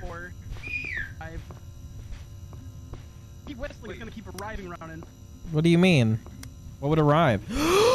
four, five. Keep whistling. It's gonna keep arriving around in. What do you mean? What would arrive?